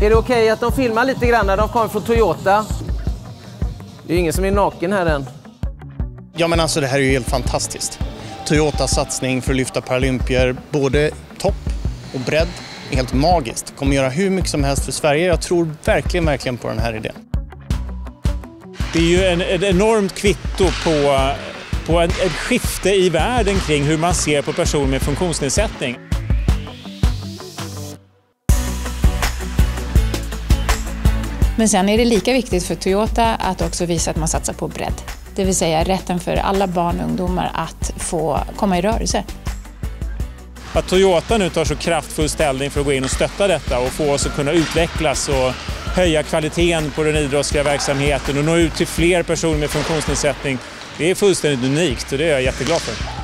Är det okej att de filmar lite grann när de kommer från Toyota? Det är ingen som är naken här än. Ja men alltså det här är ju helt fantastiskt. Toyotas satsning för att lyfta paralympier, både topp och bredd, är helt magiskt. Kommer göra hur mycket som helst för Sverige. Jag tror verkligen, verkligen på den här idén. Det är ju en, ett enormt kvitto på, på ett, ett skifte i världen kring hur man ser på personer med funktionsnedsättning. Men sen är det lika viktigt för Toyota att också visa att man satsar på bredd. Det vill säga rätten för alla barn och ungdomar att få komma i rörelse. Att Toyota nu tar så kraftfull ställning för att gå in och stötta detta och få oss att kunna utvecklas och höja kvaliteten på den idrottsliga verksamheten och nå ut till fler personer med funktionsnedsättning. Det är fullständigt unikt och det är jag jätteglad för.